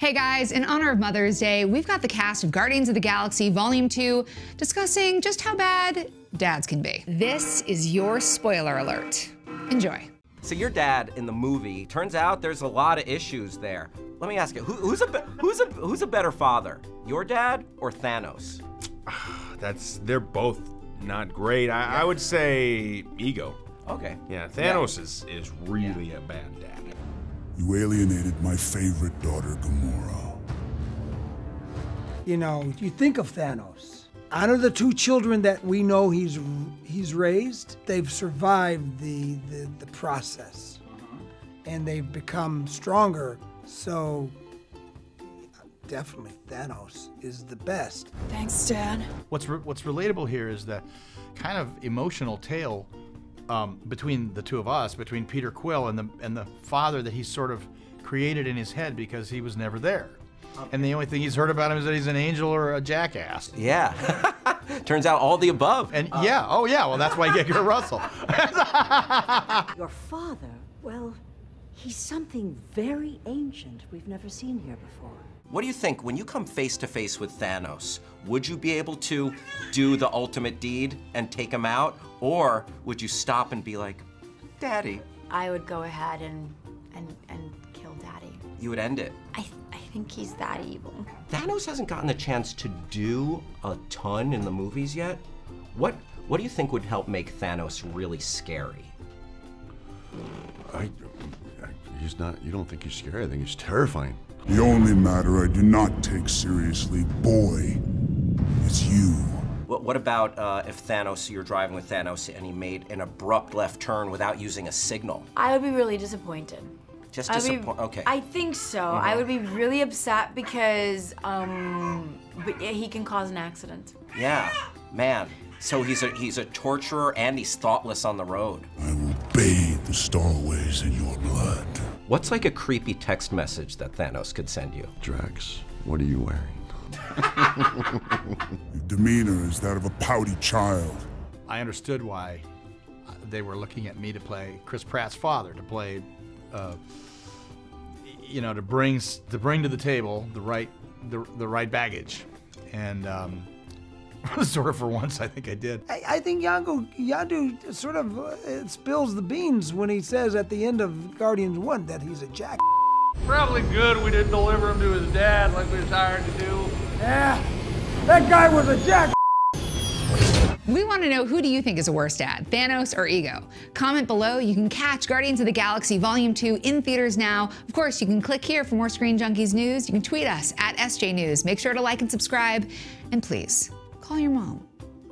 Hey guys, in honor of Mother's Day, we've got the cast of Guardians of the Galaxy Volume 2 discussing just how bad dads can be. This is your spoiler alert. Enjoy. So your dad in the movie, turns out there's a lot of issues there. Let me ask you, who, who's, a, who's, a, who's a better father, your dad or Thanos? That's, they're both not great. I, I would say Ego. Okay. Yeah, Thanos Is, is really a bad dad. You alienated my favorite daughter, Gamora. You know, you think of Thanos. Out of the two children that we know he's he's raised, they've survived the the, the process, uh-huh. and they've become stronger. So, definitely, Thanos is the best. Thanks, Dad. What's re what's relatable here is the kind of emotional tale um, between the two of us, between Peter Quill and the and the father that he sort of created in his head because he was never there. Okay. And the only thing he's heard about him is that he's an angel or a jackass. Yeah. Turns out all the above. And uh, yeah, oh yeah, well that's why you get your Russell. Your father, well, he's something very ancient we've never seen here before. What do you think, when you come face to face with Thanos, would you be able to do the ultimate deed and take him out? Or would you stop and be like, Daddy? I would go ahead and, and, and kill Daddy. You would end it? I, th I think he's that evil. Thanos hasn't gotten the chance to do a ton in the movies yet. What, what do you think would help make Thanos really scary? I, I, he's not, you don't think he's scary, I think he's terrifying. The only matter I do not take seriously, boy, is you. What, what about uh, if Thanos, you're driving with Thanos and he made an abrupt left turn without using a signal? I would be really disappointed. Just disappointed? Okay. I think so. Mm -hmm. I would be really upset because um, he can cause an accident. Yeah, man. So he's a he's a torturer and he's thoughtless on the road. I will bathe the starways in your blood. What's like a creepy text message that Thanos could send you? Drax, what are you wearing? Your demeanor is that of a pouty child. I understood why they were looking at me to play Chris Pratt's father, to play, uh, you know, to bring to bring to the table the right the, the right baggage, and um, sort of for once, I think I did. I, I think Yondu, Yondu sort of uh, spills the beans when he says at the end of Guardians 1 that he's a jack. Probably good we didn't deliver him to his dad like we was hired to do. Yeah, that guy was a jack. We want to know who do you think is a worse dad, Thanos or Ego? Comment below. You can catch Guardians of the Galaxy Volume 2 in theaters now. Of course, you can click here for more Screen Junkies news. You can tweet us at SJ News. Make sure to like and subscribe. And please, Call your mom.